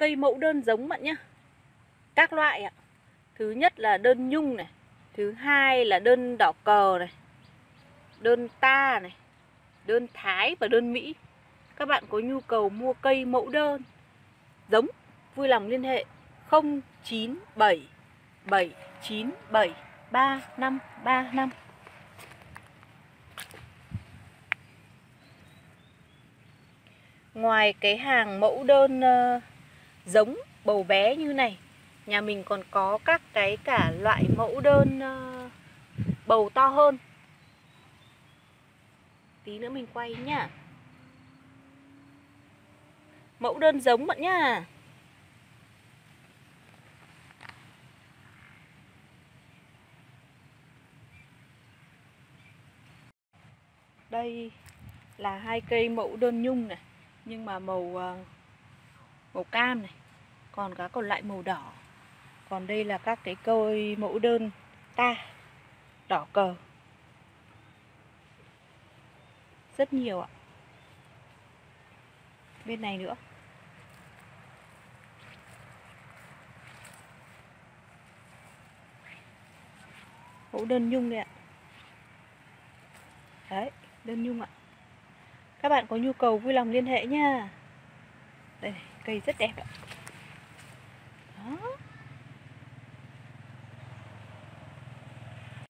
cây mẫu đơn giống bạn nhá. Các loại ạ. Thứ nhất là đơn nhung này Thứ hai là đơn đỏ cờ này Đơn ta này Đơn thái và đơn mỹ. Các bạn có nhu cầu mua cây mẫu đơn Giống Vui lòng liên hệ 097 797 3535 Ngoài cái hàng mẫu đơn uh, giống bầu bé như này. Nhà mình còn có các cái cả loại mẫu đơn ờ, bầu to hơn. Tí nữa mình quay nhá. Mẫu đơn giống bạn nhá. Đây là hai cây mẫu đơn nhung này, Nhưng mà màu ờ, màu cam này Còn cá còn lại màu đỏ. Còn đây là các cái cây mẫu đơn ta Đỏ cờ. Rất nhiều ạ. Bên này nữa. Mẫu đơn nhung đây ạ. Đấy, đơn nhung ạ. Các bạn có nhu cầu vui lòng liên hệ nha. Đây này, cây rất đẹp ạ.